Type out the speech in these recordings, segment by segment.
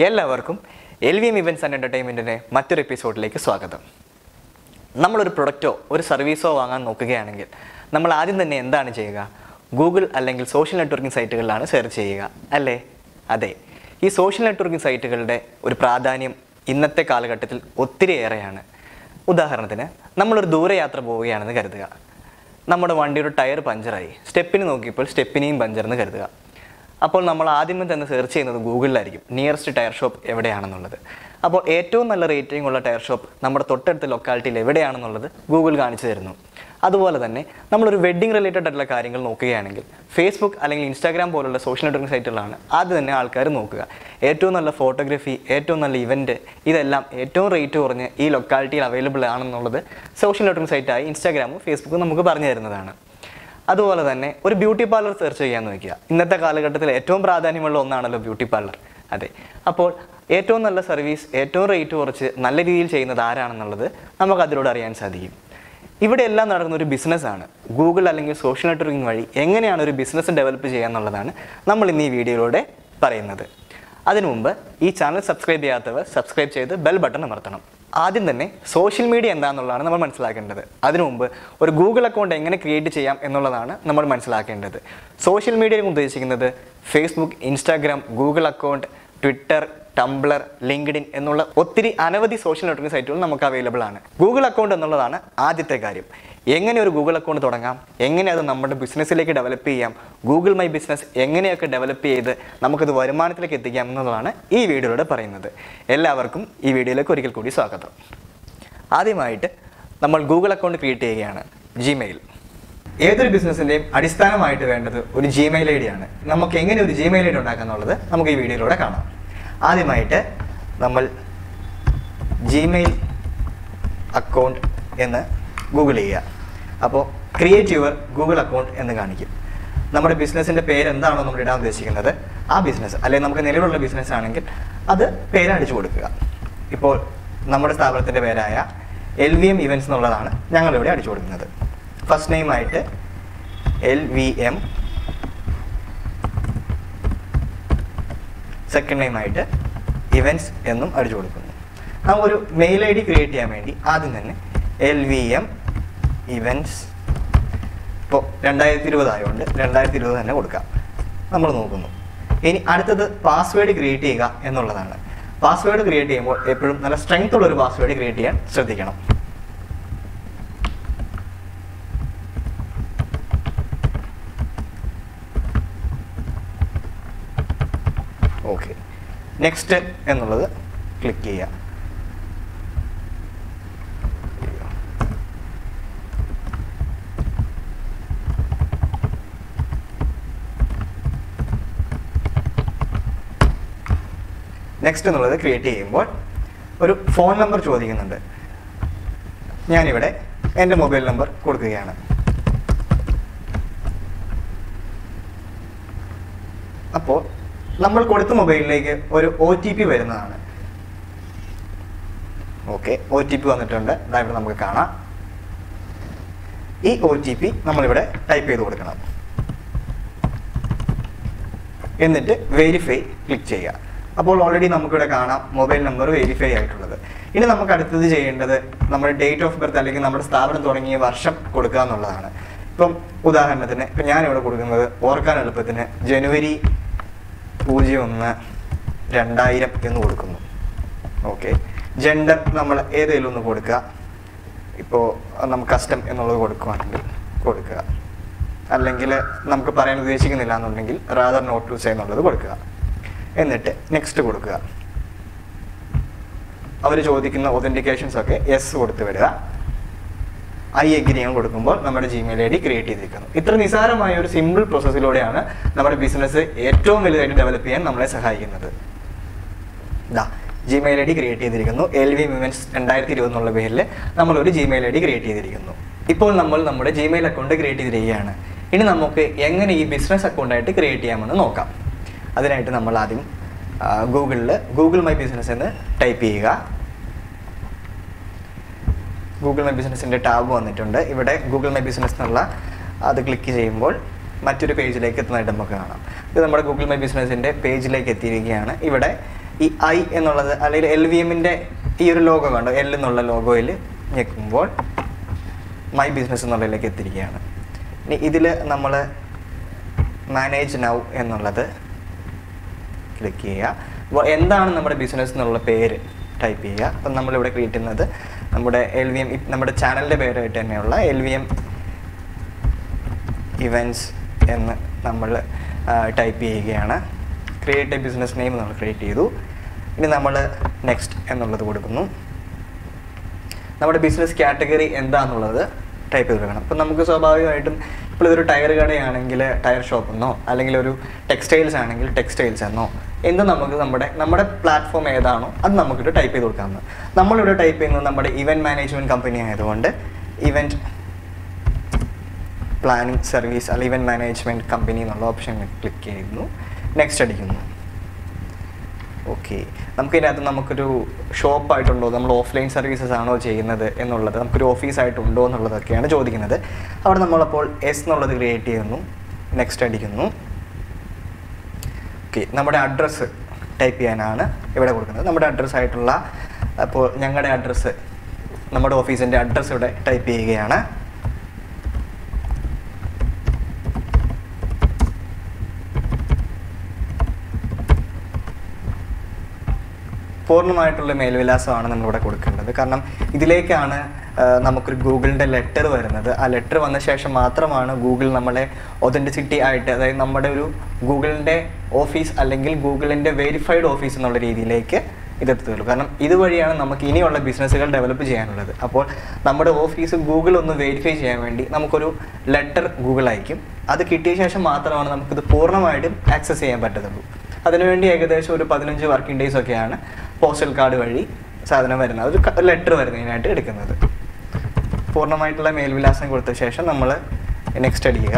എല്ലാവർക്കും L V M events and എന്റർടൈൻമെന്റിന്റെ മറ്റൊരു എപ്പിസോഡിലേക്ക് സ്വാഗതം. നമ്മളൊരു പ്രൊഡക്റ്റോ ഒരു സർവീസോ വാങ്ങാൻ നോക്കുകയാണെങ്കിൽ നമ്മൾ ആദ്യം തന്നെ എന്താണ് ചെയ്യുക? ഗൂഗിൾ അല്ലെങ്കിൽ സോഷ്യൽ നെറ്റ്വർക്കിംഗ് സൈറ്റുകളിലാണ് സെർച്ച് ചെയ്യുക അല്ലേ? അതെ. ഈ സോഷ്യൽ നെറ്റ്വർക്കിംഗ് സൈറ്റുകളുടെ ഒരു പ്രാധാന്യം ഇന്നത്തെ കാലഘട്ടത്തിൽ ഒത്തിരി ഏറെയാണ് ഉദാഹരണത്തിന് നമ്മളൊരു ദൂരയാത്ര പോവുകയാണെന്ന് കരുതുക. നമ്മുടെ വണ്ടിയുടെ ടയർ പഞ്ചറായി. സ്റ്റെപ്പിന് നോക്കിയപ്പോൾ സ്റ്റെപ്പിനെയും പഞ്ചറെന്ന് കരുതുക. അപ്പോൾ നമ്മൾ ആദ്യമേ തന്നെ സെർച്ച് ചെയ്യുന്നത് ഗൂഗിളിലായിരിക്കും. നിയറസ്റ്റ് ടയർ ഷോപ്പ് എവിടെയാണെന്നുള്ളത്. അപ്പോൾ ഏറ്റവും നല്ല റേറ്റിംഗ് ഉള്ള ടയർ ഷോപ്പ് നമ്മുടെ തൊട്ടടുത്ത ലൊക്കാലിറ്റിയിൽ എവിടെയാണെന്നുള്ളത് ഗൂഗിൾ കാണിച്ചു തരുന്നു. അതുപോലെ തന്നെ നമ്മളൊരു വെഡ്ഡിംഗ് റിലേറ്റഡ് ആയിട്ടുള്ള കാര്യങ്ങൾ നോക്കുകയാണെങ്കിൽ ഫേസ്ബുക്ക് അല്ലെങ്കിൽ ഇൻസ്റ്റാഗ്രാം പോലുള്ള സോഷ്യൽ നെറ്റ്വർക്കിംഗ് സൈറ്റുകളാണ് ആദ്യം തന്നെ ആൾക്കാർ നോക്കുക. ഏറ്റവും നല്ല ഫോട്ടോഗ്രാഫി ഏറ്റവും നല്ല ഇവന്റ് ഇതെല്ലാം ഏറ്റവും റേറ്റ് കുറഞ്ഞ് ഈ ലൊക്കാലിറ്റിയിൽ അവൈലബിൾ ആണെന്നുള്ളത് സോഷ്യൽ നെറ്റ്വർക്കിംഗ് സൈറ്റായി ഇൻസ്റ്റാഗ്രാമും ഫേസ്ബുക്കും നമുക്ക് പറഞ്ഞു തരുന്നതാണ്. അതുപോലെ തന്നെ ഒരു ബ്യൂട്ടി പാർലർ സെർച്ച് ചെയ്യാൻ നോക്കുക ഇന്നത്തെ കാലഘട്ടത്തിൽ ഏറ്റവും പ്രാധാന്യമുള്ള ഒന്നാണല്ലോ ബ്യൂട്ടി പാർലർ അതെ. അപ്പോൾ ഏറ്റവും നല്ല സർവീസ് ഏറ്റവും റേറ്റ് കുറച്ച് നല്ല രീതിയിൽ ചെയ്യുന്നത് ആരാണെന്നുള്ളത് നമുക്ക് അതിലൂടെ അറിയാൻ സാധിക്കും. ഇവിടെ എല്ലാം നടക്കുന്ന ഒരു ബിസിനസ്സാണ് ഗൂഗിൾ അല്ലെങ്കിൽ സോഷ്യൽ നെറ്റ്വർക്കിംഗ് വഴി എങ്ങനെയാണ് ഒരു ബിസിനസ് ഡെവലപ്പ് ചെയ്യുക എന്നുള്ളതാണ് നമ്മൾ ഇന്ന് ഈ വീഡിയോയിലൂടെ പറയുന്നത്. അതിനു മുമ്പ് ഈ ചാനൽ സബ്സ്ക്രൈബ് ചെയ്യാത്തവർ സബ്സ്ക്രൈബ് ചെയ്ത് ബെൽ ബട്ടൺ അമർത്തണം. ആദ്യം തന്നെ സോഷ്യൽ മീഡിയ എന്താണെന്നുള്ളതാണ് നമ്മൾ മനസ്സിലാക്കേണ്ടത്. അതിനു മുമ്പ് ഒരു ഗൂഗിൾ അക്കൗണ്ട് എങ്ങനെ ക്രിയേറ്റ് ചെയ്യാം എന്നുള്ളതാണ് നമ്മൾ മനസ്സിലാക്കേണ്ടത്. സോഷ്യൽ മീഡിയയിൽ ഉദ്ദേശിക്കുന്നത് Facebook Instagram Google account Twitter Tumblr LinkedIn എന്നുള്ള ഒത്തിരി അനവധി സോഷ്യൽ നെറ്റ്വർക്കിംഗ് സൈറ്റുകൾ നമുക്ക് അവൈലബിൾ ആണ്. ഗൂഗിൾ അക്കൗണ്ട് എന്നുള്ളതാണ് ആദ്യത്തെ കാര്യം. എങ്ങനെ ഒരു ഗൂഗിൾ അക്കൗണ്ട് തുടങ്ങാം? എങ്ങനെ അത് നമ്മുടെ ബിസിനസ്സിലേക്ക് ഡെവലപ്പ് ചെയ്യാം? ഗൂഗിൾ മൈ ബിസിനസ് എങ്ങനെയൊക്കെ ഡെവലപ്പ് ചെയ്ത് നമുക്കത് വരുമാനത്തിലേക്ക് എത്തിക്കാം എന്നുള്ളതാണ് ഈ വീഡിയോയിലൂടെ പറയുന്നത്. എല്ലാവർക്കും ഈ വീഡിയോയിലേക്ക് ഒരിക്കൽ കൂടി സ്വാഗതം. ആദ്യമായിട്ട് നമ്മൾ ഗൂഗിൾ അക്കൗണ്ട് ക്രിയേറ്റ് ചെയ്യുകയാണ്. ജിമെയിൽ ഏതൊരു ബിസിനസ്സിന്റെയും അടിസ്ഥാനമായിട്ട് വേണ്ടത് ഒരു ജിമെയിൽ ഐ ഡി ആണ്. നമുക്ക് എങ്ങനെ ഒരു ജിമെയിൽ ഐ ഡി ഉണ്ടാക്കാം എന്നുള്ളത് നമുക്ക് ഈ വീഡിയോയിലൂടെ കാണാം. ആദ്യമായിട്ട് നമ്മൾ ജിമെയിൽ അക്കൗണ്ട് എന്ന് ഗൂഗിൾ ചെയ്യുക. അപ്പോൾ ക്രിയേറ്റ് യുവർ ഗൂഗിൾ അക്കൗണ്ട് എന്ന് കാണിക്കും. നമ്മുടെ ബിസിനസ്സിന്റെ പേര് എന്താണോ നമ്മൾ ഇടാൻ ഉദ്ദേശിക്കുന്നത്? ആ ബിസിനസ് അല്ലെങ്കിൽ നമുക്ക് നിലവിലുള്ള ബിസിനസ് ആണെങ്കിൽ അത് പേരടിച്ചു കൊടുക്കുക. ഇപ്പോൾ നമ്മുടെ സ്ഥാപനത്തിന്റെ പേരായ എൽ വി എം ഇവന്റ്സ് എന്നുള്ളതാണ് ഞങ്ങളിവിടെ അടിച്ചു കൊടുക്കുന്നത്. First നെയിമായിട്ട് L V M second name ആയിട്ട് ഇവന്റ്സ് എന്നും അടിച്ചു കൊടുക്കുന്നു. നമുക്ക് ഒരു മെയിൽ ഐ ഡി ക്രിയേറ്റ് ചെയ്യാൻ വേണ്ടി ആദ്യം തന്നെ എൽ വി എം ഇവന്റ്സ് ഇപ്പോൾ രണ്ടായിരത്തി ഇരുപത് ആയതുകൊണ്ട് രണ്ടായിരത്തി ഇരുപത് തന്നെ കൊടുക്കാം. നമ്മൾ നോക്കുന്നു. ഇനി അടുത്തത് പാസ്വേഡ് ക്രിയേറ്റ് ചെയ്യുക എന്നുള്ളതാണ്. പാസ്വേഡ് ക്രിയേറ്റ് ചെയ്യുമ്പോൾ എപ്പോഴും നല്ല സ്ട്രെങ്ത് ഉള്ള ഒരു പാസ്വേഡ് ക്രിയേറ്റ് ചെയ്യാൻ ശ്രദ്ധിക്കണം ഓക്കെ നെക്സ്റ്റ് എന്നുള്ളത് ക്ലിക്ക് ചെയ്യുക. നെക്സ്റ്റ് എന്നുള്ളത് ക്രിയേറ്റ് ചെയ്യുമ്പോൾ ഒരു ഫോൺ നമ്പർ ചോദിക്കുന്നുണ്ട്. ഞാനിവിടെ എന്റെ മൊബൈൽ നമ്പർ കൊടുക്കുകയാണ്. അപ്പോൾ നമ്മൾ കൊടുത്ത മൊബൈലിലേക്ക് ഒരു ഒ ടി പി വരുന്നതാണ്. ഓക്കെ ഒ ടി പി വന്നിട്ടുണ്ട്. ഇവിടെ നമുക്ക് കാണാം. ഈ ഒ ടി പി നമ്മളിവിടെ ടൈപ്പ് ചെയ്ത് കൊടുക്കണം. എന്നിട്ട് വെരിഫൈ ക്ലിക്ക് ചെയ്യുക. അപ്പോൾ ഓൾറെഡി നമുക്കിവിടെ കാണാം മൊബൈൽ നമ്പർ വെരിഫൈ ആയിട്ടുള്ളത്. ഇനി നമുക്ക് അടുത്തത് ചെയ്യേണ്ടത് നമ്മുടെ ഡേറ്റ് ഓഫ് ബർത്ത് അല്ലെങ്കിൽ നമ്മുടെ സ്ഥാപനം തുടങ്ങിയ വർഷം കൊടുക്കുക എന്നുള്ളതാണ്. ഇപ്പം ഉദാഹരണത്തിന് ഇപ്പം ഞാനിവിടെ കൊടുക്കുന്നത് ഓർക്കാൻ എളുപ്പത്തിന് ജനുവരി പൂജ്യം ഒന്ന് രണ്ടായിരം എന്ന് കൊടുക്കുന്നു. ഓക്കെ ജെൻഡർ നമ്മൾ ഏതെങ്കിലും ഒന്ന് കൊടുക്കുക. ഇപ്പോൾ നമുക്ക് കസ്റ്റം എന്നുള്ളത് കൊടുക്കുകയാണെങ്കിൽ കൊടുക്കുക. അല്ലെങ്കിൽ നമുക്ക് പറയാൻ ഉദ്ദേശിക്കുന്നില്ല എന്നുണ്ടെങ്കിൽ റാദർ നോട്ട് ടു സേ എന്നുള്ളത് കൊടുക്കുക. എന്നിട്ട് നെക്സ്റ്റ് കൊടുക്കുക. അവർ ചോദിക്കുന്ന ഒതന്റിക്കേഷൻസ് ഒക്കെ എസ് കൊടുത്ത് വിടുക. ഐ എഗ്രിയും കൊടുക്കുമ്പോൾ നമ്മുടെ ജിമെയിൽ ഐ ഡി ക്രിയേറ്റ് ചെയ്തിരിക്കുന്നു ഇത്ര നിസാരമായ ഒരു സിമ്പിൾ പ്രോസസ്സിലൂടെയാണ് നമ്മുടെ ബിസിനസ് ഏറ്റവും വലുതായിട്ട് ഡെവലപ്പ് ചെയ്യാൻ നമ്മളെ സഹായിക്കുന്നത്. ഇതാ ജിമെയിൽ ഐ ഡി ക്രിയേറ്റ് ചെയ്തിരിക്കുന്നു. എൽ വി വിമൻസ് രണ്ടായിരത്തി ഇരുപത് എന്നുള്ള പേരിൽ നമ്മളൊരു ജിമെയിൽ ഐ ഡി ക്രിയേറ്റ് ചെയ്തിരിക്കുന്നു. ഇപ്പോൾ നമ്മൾ നമ്മുടെ ജിമെയിൽ അക്കൗണ്ട് ക്രിയേറ്റ് ചെയ്തിരിക്കുകയാണ്. ഇനി നമുക്ക് എങ്ങനെ ഈ ബിസിനസ് അക്കൗണ്ടായിട്ട് ക്രിയേറ്റ് ചെയ്യാമെന്ന് നോക്കാം. അതിനായിട്ട് നമ്മൾ ആദ്യം ഗൂഗിളിൽ ഗൂഗിൾ മൈ ബിസിനസ് എന്ന് ടൈപ്പ് ചെയ്യുക. ഗൂഗിൾ മൈ ബിസിനസ്സിന്റെ ടാബ് വന്നിട്ടുണ്ട്. ഇവിടെ ഗൂഗിൾ മൈ ബിസിനസ് എന്നുള്ള അത് ക്ലിക്ക് ചെയ്യുമ്പോൾ മറ്റൊരു പേജിലേക്ക് എത്തുന്നതായിട്ട് നമുക്ക് കാണാം. ഇത് നമ്മുടെ ഗൂഗിൾ മൈ ബിസിനസ്സിന്റെ പേജിലേക്ക് എത്തിയിരിക്കുകയാണ്. ഇവിടെ ഈ ഐ എന്നുള്ളത് അല്ലെങ്കിൽ എൽ വി എമ്മിന്റെ ഈ ഒരു ലോഗോ കണ്ടോ? എൽ എന്നുള്ള ലോഗോയിൽ ഞെക്കുമ്പോൾ മൈ ബിസിനസ് എന്നുള്ളതിലേക്ക് എത്തിയിരിക്കുകയാണ്. ഇനി ഇതിൽ നമ്മൾ മാനേജ് നൗ എന്നുള്ളത് ക്ലിക്ക് ചെയ്യുക. അപ്പോൾ എന്താണ് നമ്മുടെ ബിസിനസ് എന്നുള്ള പേര് ടൈപ്പ് ചെയ്യുക. അപ്പം നമ്മളിവിടെ ക്രിയേറ്റ് ചെയ്യുന്നത് നമ്മുടെ എൽ വി എം നമ്മുടെ ചാനലിന്റെ പേരായിട്ട് തന്നെയുള്ള എൽ വി എം ഇവന്റ്സ് എന്ന് നമ്മൾ ടൈപ്പ് ചെയ്യുകയാണ്. ക്രിയേറ്റ് എ ബിസിനസ് നെയിം നമ്മൾ ക്രിയേറ്റ് ചെയ്തു. ഇനി നമ്മൾ നെക്സ്റ്റ് എന്നുള്ളത് കൊടുക്കുന്നു. നമ്മുടെ ബിസിനസ് കാറ്റഗറി എന്താണെന്നുള്ളത് ടൈപ്പ് ചെയ്ത് കൊടുക്കണം. അപ്പം നമുക്ക് സ്വാഭാവികമായിട്ടും ഇപ്പോൾ ഇതൊരു ടയർ കടയാണെങ്കിൽ ടയർ ഷോപ്പ് എന്നോ അല്ലെങ്കിൽ ഒരു ടെക്സ്റ്റൈൽസ് ആണെങ്കിൽ ടെക്സ്റ്റൈൽസ് എന്നോ എന്ന് നമുക്ക് നമ്മുടെ നമ്മുടെ പ്ലാറ്റ്ഫോം ഏതാണോ അത് നമുക്കിട്ട് ടൈപ്പ് ചെയ്ത് കൊടുക്കാവുന്നത് നമ്മളിവിടെ ടൈപ്പ് ചെയ്യുന്നത് നമ്മുടെ ഇവന്റ് മാനേജ്മെന്റ് കമ്പനി ആയതുകൊണ്ട് ഇവന്റ് പ്ലാനിങ് സർവീസ് അല്ലെങ്കിൽ ഇവന്റ് മാനേജ്മെന്റ് കമ്പനി എന്നുള്ള ഓപ്ഷൻ ക്ലിക്ക് ചെയ്യുന്നു. നെക്സ്റ്റ് അടിക്കുന്നു. ഓക്കെ നമുക്ക് ഇതിനകത്ത് നമുക്കൊരു ഷോപ്പായിട്ടുണ്ടോ നമ്മൾ ഓഫ്ലൈൻ സർവീസസ് ആണോ ചെയ്യുന്നത് എന്നുള്ളത് നമുക്കൊരു ഓഫീസായിട്ടുണ്ടോ എന്നുള്ളതൊക്കെയാണ് ചോദിക്കുന്നത്. അവിടെ നമ്മളപ്പോൾ എസ് എന്നുള്ളത് ക്രിയേറ്റ് ചെയ്യുന്നു. നെക്സ്റ്റ് അടിക്കുന്നു. ഓക്കെ നമ്മുടെ അഡ്രസ്സ് ടൈപ്പ് ചെയ്യാനാണ് ഇവിടെ കൊടുക്കുന്നത്. നമ്മുടെ അഡ്രസ്സ് ആയിട്ടുള്ള അപ്പോൾ ഞങ്ങളുടെ അഡ്രസ്സ് നമ്മുടെ ഓഫീസിന്റെ അഡ്രസ്സ് ഇവിടെ ടൈപ്പ് ചെയ്യുകയാണ്. പൂർണമായിട്ടുള്ള മേൽവിലാസമാണ് നമ്മളിവിടെ കൊടുക്കേണ്ടത്. കാരണം ഇതിലേക്കാണ് നമുക്കൊരു ഗൂഗിളിന്റെ ലെറ്റർ വരുന്നത്. ആ ലെറ്റർ വന്ന ശേഷം മാത്രമാണ് ഗൂഗിൾ നമ്മളെ ഒതന്റിസിറ്റി ആയിട്ട് അതായത് നമ്മുടെ ഒരു ഗൂഗിളിന്റെ ഓഫീസ് അല്ലെങ്കിൽ ഗൂഗിളിന്റെ വെരിഫൈഡ് ഓഫീസ് എന്നുള്ള രീതിയിലേക്ക് ഇതെത്തുള്ളൂ കാരണം ഇതുവഴിയാണ് നമുക്ക് ഇനിയുള്ള ബിസിനസ്സുകൾ ഡെവലപ്പ് ചെയ്യാനുള്ളത്. അപ്പോൾ നമ്മുടെ ഓഫീസ് ഗൂഗിൾ ഒന്ന് വെരിഫൈ ചെയ്യാൻ വേണ്ടി നമുക്കൊരു ലെറ്റർ ഗൂഗിൾ അയക്കും. അത് കിട്ടിയ ശേഷം മാത്രമാണ് നമുക്കിത് പൂർണമായിട്ടും ആക്സസ് ചെയ്യാൻ പറ്റത്തുള്ളൂ. അതിനുവേണ്ടി ഏകദേശം ഒരു പതിനഞ്ച് വർക്കിംഗ് ഡേയ്സ് ഒക്കെയാണ് പോസ്റ്റൽ കാർഡ് വഴി സാധനം വരുന്നത്. ഒരു ലെറ്റർ വരുന്നതിനായിട്ട് എടുക്കുന്നത്. പൂർണമായിട്ടുള്ള മേൽവിലാസം കൊടുത്ത ശേഷം നമ്മൾ നെക്സ്റ്റ് അടിക്കുക.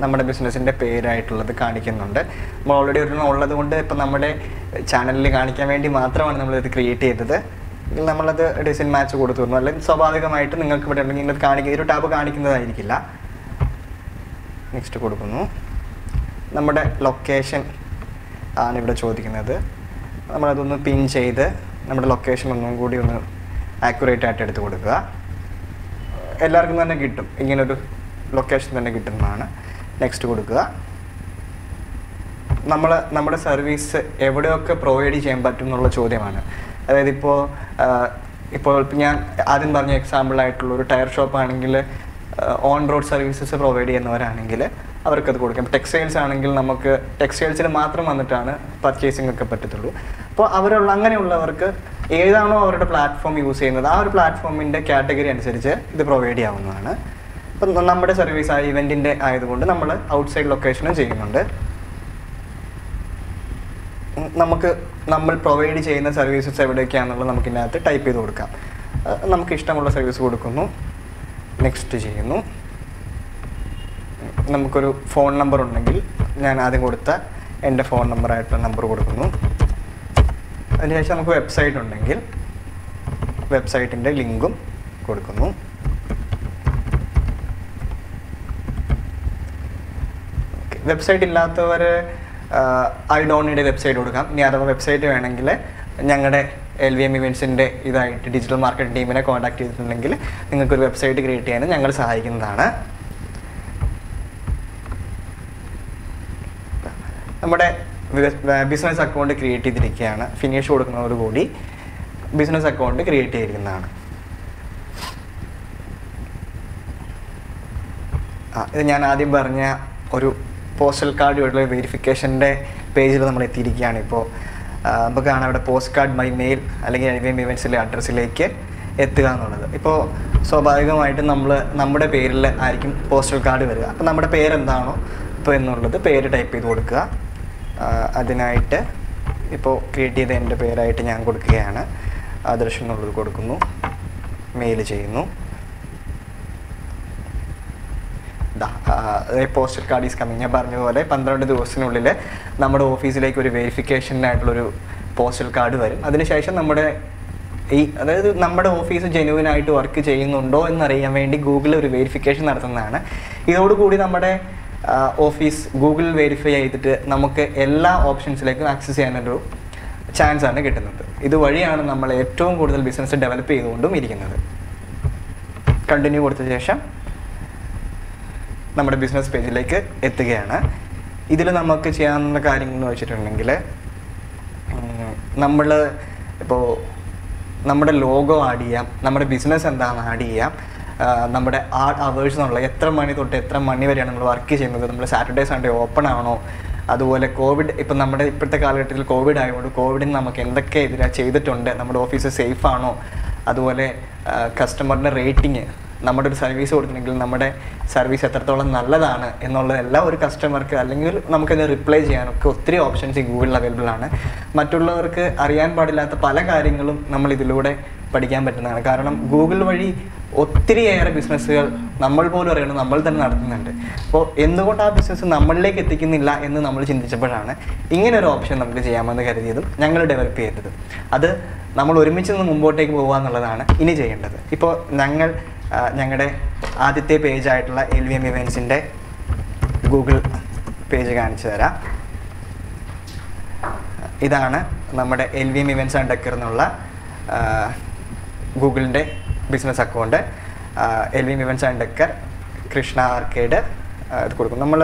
നമ്മുടെ ബിസിനസ്സിന്റെ പേരായിട്ടുള്ളത് കാണിക്കുന്നുണ്ട്. നമ്മൾ ഓൾറെഡി ഒരെണ്ണം ഉള്ളത് കൊണ്ട് ഇപ്പം നമ്മുടെ ചാനലിൽ കാണിക്കാൻ വേണ്ടി മാത്രമാണ് നമ്മളിത് ക്രിയേറ്റ് ചെയ്തത്. നമ്മളത് ഡിസൈൻ മാച്ച് കൊടുത്തു. തന്നു അല്ലെങ്കിൽ സ്വാഭാവികമായിട്ട് നിങ്ങൾക്ക് ഇവിടെ ഉണ്ടെങ്കിൽ നിങ്ങൾ കാണിക്കുക ഒരു ടാബ് കാണിക്കുന്നതായിരിക്കില്ല. നെക്സ്റ്റ് കൊടുക്കുന്നു. നമ്മുടെ ലൊക്കേഷൻ ആണ് ഇവിടെ ചോദിക്കുന്നത്. നമ്മളതൊന്ന് പിൻ ചെയ്ത് നമ്മുടെ ലൊക്കേഷൻ ഒന്നും കൂടി ഒന്ന് ആക്യുറേറ്റ് ആയിട്ട് എടുത്ത് കൊടുക്കുക. എല്ലാവർക്കും തന്നെ കിട്ടും. ഇങ്ങനൊരു ലൊക്കേഷൻ തന്നെ കിട്ടുന്നതാണ്. നെക്സ്റ്റ് കൊടുക്കുക. നമ്മൾ നമ്മുടെ സർവീസ് എവിടെയൊക്കെ പ്രൊവൈഡ് ചെയ്യാൻ പറ്റും എന്നുള്ള ചോദ്യമാണ്. അതായത് ഇപ്പോൾ ഇപ്പോൾ ഞാൻ ആദ്യം പറഞ്ഞ എക്സാമ്പിളായിട്ടുള്ള ഒരു ടയർ ഷോപ്പ് ആണെങ്കിൽ ഓൺ റോഡ് സർവീസസ് പ്രൊവൈഡ് ചെയ്യുന്നവരാണെങ്കിൽ അവർക്കത് കൊടുക്കാം. ടെക്സ്റ്റൈൽസ് ആണെങ്കിൽ നമുക്ക് ടെക്സ്റ്റൈൽസിൽ മാത്രം വന്നിട്ടാണ് പർച്ചേസിംഗ് ഒക്കെ പറ്റത്തുള്ളൂ. അപ്പോൾ അവരുള്ള അങ്ങനെയുള്ളവർക്ക് ഏതാണോ അവരുടെ പ്ലാറ്റ്ഫോം യൂസ് ചെയ്യുന്നത് ആ ഒരു പ്ലാറ്റ്ഫോമിന്റെ കാറ്റഗറി അനുസരിച്ച് ഇത് പ്രൊവൈഡ് ചെയ്യാവുന്നതാണ്. അപ്പം നമ്മുടെ സർവീസ് ആ ഇവന്റിന്റെ ആയതുകൊണ്ട് നമ്മൾ ഔട്ട് സൈഡ് ലൊക്കേഷനും ചെയ്യുന്നുണ്ട്. നമുക്ക് നമ്മൾ പ്രൊവൈഡ് ചെയ്യുന്ന സർവീസസ് എവിടെയൊക്കെയാണെന്നുള്ളത് നമുക്ക് ഇതിനകത്ത് ടൈപ്പ് ചെയ്ത് കൊടുക്കാം. നമുക്ക് ഇഷ്ടമുള്ള സർവീസ് കൊടുക്കുന്നു. നെക്സ്റ്റ് ചെയ്യുന്നു. നമുക്കൊരു ഫോൺ നമ്പർ ഉണ്ടെങ്കിൽ ഞാൻ ആദ്യം കൊടുത്ത എന്റെ ഫോൺ നമ്പറായിട്ടുള്ള നമ്പർ കൊടുക്കുന്നു. അതിനുശേഷം നമുക്ക് വെബ്സൈറ്റ് ഉണ്ടെങ്കിൽ വെബ്സൈറ്റിന്റെ ലിങ്കും കൊടുക്കുന്നു. വെബ്സൈറ്റ് ഇല്ലാത്തവർ ഐ ഡോണിയുടെ വെബ്സൈറ്റ് കൊടുക്കാം. ഇനി അഥവാ വെബ്സൈറ്റ് വേണമെങ്കിൽ ഞങ്ങളുടെ എൽ വി എം ഇവൻസിന്റെ ഇതായിട്ട് ഡിജിറ്റൽ മാർക്കറ്റ് ടീമിനെ കോൺടാക്ട് ചെയ്തിട്ടുണ്ടെങ്കിൽ നിങ്ങൾക്കൊരു വെബ്സൈറ്റ് ക്രിയേറ്റ് ചെയ്യാൻ ഞങ്ങൾ സഹായിക്കുന്നതാണ്. നമ്മുടെ ബിസിനസ് അക്കൗണ്ട് ക്രിയേറ്റ് ചെയ്തിരിക്കുകയാണ്. ഫിനിഷ് കൊടുക്കുന്നതോടുകൂടി ബിസിനസ് അക്കൗണ്ട് ക്രിയേറ്റ് ചെയ്തിരിക്കുന്നതാണ്. ആ ഇത് ഞാൻ ആദ്യം പറഞ്ഞ ഒരു പോസ്റ്റൽ കാർഡ് വഴിയുള്ള വെരിഫിക്കേഷന്റെ പേജിൽ നമ്മൾ എത്തിയിരിക്കുകയാണ് ഇപ്പോൾ. നമുക്ക് കാണാം അവിടെ പോസ്റ്റ് കാർഡ് മൈ മെയിൽ അല്ലെങ്കിൽ ഐ വി എം ഇവൻസിലെ അഡ്രസ്സിലേക്ക് എത്തുക എന്നുള്ളത്. ഇപ്പോൾ സ്വാഭാവികമായിട്ടും നമ്മൾ നമ്മുടെ പേരിൽ ആയിരിക്കും പോസ്റ്റൽ കാർഡ് വരിക. അപ്പോൾ നമ്മുടെ പേരെന്താണോ ഇപ്പോൾ എന്നുള്ളത് പേര് ടൈപ്പ് ചെയ്ത് കൊടുക്കുക. അതിനായിട്ട് ഇപ്പോൾ ക്രിയേറ്റ് ചെയ്ത എന്റെ പേരായിട്ട് ഞാൻ കൊടുക്കുകയാണ്. ആദർശം എന്നുള്ളത് കൊടുക്കുന്നു. മെയിൽ ചെയ്യുന്നു. പോസ്റ്റൽ കാർഡ് ഈസ് കമ്മിങ് ഞാൻ പറഞ്ഞ പോലെ പന്ത്രണ്ട് ദിവസത്തിനുള്ളിൽ നമ്മുടെ ഓഫീസിലേക്ക് ഒരു വെരിഫിക്കേഷനായിട്ടുള്ളൊരു പോസ്റ്റൽ കാർഡ് വരും. അതിനുശേഷം നമ്മുടെ ഈ അതായത് നമ്മുടെ ഓഫീസ് ജെനുവിൻ ആയിട്ട് വർക്ക് ചെയ്യുന്നുണ്ടോ എന്നറിയാൻ വേണ്ടി ഗൂഗിൾ ഒരു വെരിഫിക്കേഷൻ നടത്തുന്നതാണ്. ഇതോടുകൂടി നമ്മുടെ ഓഫീസ് ഗൂഗിൾ വെരിഫൈ ചെയ്തിട്ട് നമുക്ക് എല്ലാ ഓപ്ഷൻസിലേക്കും ആക്സസ് ചെയ്യാനൊരു ചാൻസ് ആണ് കിട്ടുന്നത്. ഇതുവഴിയാണ് നമ്മൾ ഏറ്റവും കൂടുതൽ ബിസിനസ് ഡെവലപ്പ് ചെയ്തുകൊണ്ടും ഇരിക്കുന്നത്. കണ്ടിന്യൂ കൊടുത്ത ശേഷം നമ്മുടെ ബിസിനസ് പേജിലേക്ക് എത്തുകയാണ്. ഇതിൽ നമുക്ക് ചെയ്യാവുന്ന കാര്യങ്ങൾ എന്ന് വെച്ചിട്ടുണ്ടെങ്കിൽ നമ്മൾ ഇപ്പോൾ നമ്മുടെ ലോഗോ ആഡ് ചെയ്യാം നമ്മുടെ ബിസിനസ് എന്താണെന്ന് ആഡ് ചെയ്യാം നമ്മുടെ ആ അവേഴ്സ് എന്നുള്ള എത്ര മണി തൊട്ട് എത്ര മണി വരെയാണ് നമ്മൾ വർക്ക് ചെയ്യുന്നത് നമ്മൾ സാറ്റർഡേ സൺഡേ ഓപ്പൺ ആണോ അതുപോലെ കോവിഡ് ഇപ്പം നമ്മുടെ ഇപ്പോഴത്തെ കാലഘട്ടത്തിൽ കോവിഡ് ആയതുകൊണ്ട് കോവിഡിന് നമുക്ക് എന്തൊക്കെ ഇതിനാ ചെയ്തിട്ടുണ്ട് നമ്മുടെ ഓഫീസ് സേഫ് ആണോ അതുപോലെ കസ്റ്റമറിന്റെ റേറ്റിംഗ് നമ്മുടെ ഒരു സർവീസ് കൊടുത്തിട്ടുണ്ടെങ്കിൽ നമ്മുടെ സർവീസ് എത്രത്തോളം നല്ലതാണ് എന്നുള്ളതെല്ലാം ഒരു കസ്റ്റമർക്ക് അല്ലെങ്കിൽ നമുക്കതിനെ റിപ്ലൈ ചെയ്യാനൊക്കെ ഒത്തിരി ഓപ്ഷൻസ് ഈ ഗൂഗിളിൽ അവൈലബിൾ ആണ്. മറ്റുള്ളവർക്ക് അറിയാൻ പാടില്ലാത്ത പല കാര്യങ്ങളും നമ്മൾ ഇതിലൂടെ പഠിക്കാൻ പറ്റുന്നതാണ്. കാരണം ഗൂഗിൾ വഴി ഒത്തിരിയേറെ ബിസിനസ്സുകൾ നമ്മൾ പോലും അറിയണം നമ്മൾ തന്നെ നടത്തുന്നുണ്ട്. അപ്പോൾ എന്തുകൊണ്ട് ആ ബിസിനസ് നമ്മളിലേക്ക് എത്തിക്കുന്നില്ല എന്ന് നമ്മൾ ചിന്തിച്ചപ്പോഴാണ് ഇങ്ങനെ ഒരു ഓപ്ഷൻ നമുക്ക് ചെയ്യാമെന്ന് കരുതിയതും ഞങ്ങൾ ഡെവലപ്പ് ചെയ്തതും അത് നമ്മൾ ഒരുമിച്ച് നിന്ന് മുമ്പോട്ടേക്ക് പോകുക എന്നുള്ളതാണ് ഇനി ചെയ്യേണ്ടത്. ഇപ്പോൾ ഞങ്ങൾ ഞങ്ങളുടെ ആദ്യത്തെ പേജായിട്ടുള്ള എൽ വി എം ഇവൻസിന്റെ ഗൂഗിൾ പേജ് കാണിച്ചു തരാം. ഇതാണ് നമ്മുടെ L V M events and decor എന്നുള്ള ഗൂഗിളിന്റെ business account L V M events and decor Krishna arcade ഇത് കൊടുക്കും നമ്മൾ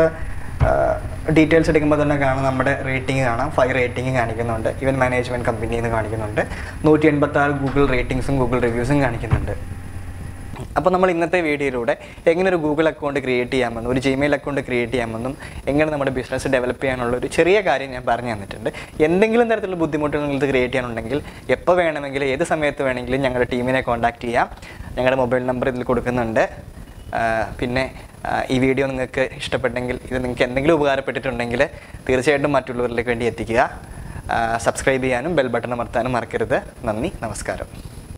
ഡീറ്റെയിൽസ് എടുക്കുമ്പോൾ തന്നെ കാണാം നമ്മുടെ റേറ്റിംഗ് കാണാം. ഫൈവ് റേറ്റിംഗ് കാണിക്കുന്നുണ്ട്. ഇവൻ മാനേജ്മെന്റ് കമ്പനിയിൽ നിന്ന് കാണിക്കുന്നുണ്ട്. നൂറ്റി എൺപത്തി ആറ് ഗൂഗിൾ റേറ്റിംഗ്സും ഗൂഗിൾ റിവ്യൂസും കാണിക്കുന്നുണ്ട്. അപ്പോൾ നമ്മൾ ഇന്നത്തെ വീഡിയോയിലൂടെ എങ്ങനെ ഒരു ഗൂഗിൾ അക്കൗണ്ട് ക്രിയേറ്റ് ചെയ്യാമെന്നും ഒരു ജിമെയിൽ അക്കൗണ്ട് ക്രിയേറ്റ് ചെയ്യാമെന്നും എങ്ങനെ നമ്മുടെ ബിസിനസ് ഡെവലപ്പ് ചെയ്യാനുള്ള ഒരു ചെറിയ കാര്യം ഞാൻ പറഞ്ഞു തന്നിട്ടുണ്ട്. എന്തെങ്കിലും തരത്തിലുള്ള ബുദ്ധിമുട്ടുകൾ നിങ്ങൾക്ക് ക്രിയേറ്റ് ചെയ്യാനുണ്ടെങ്കിൽ എപ്പോൾ വേണമെങ്കിലും ഏത് സമയത്ത് വേണമെങ്കിലും ഞങ്ങളുടെ ടീമിനെ കോൺടാക്റ്റ് ചെയ്യാം. ഞങ്ങളുടെ മൊബൈൽ നമ്പർ ഇതിൽ കൊടുക്കുന്നുണ്ട്. പിന്നെ ഈ വീഡിയോ നിങ്ങൾക്ക് ഇഷ്ടപ്പെട്ടെങ്കിൽ ഇത് നിങ്ങൾക്ക് എന്തെങ്കിലും ഉപകാരപ്പെട്ടിട്ടുണ്ടെങ്കിൽ തീർച്ചയായിട്ടും മറ്റുള്ളവരിലേക്ക് വേണ്ടി എത്തിക്കുക. സബ്സ്ക്രൈബ് ചെയ്യാനും ബെൽ ബട്ടൺ അമർത്താനും മറക്കരുത്. നന്ദി നമസ്കാരം.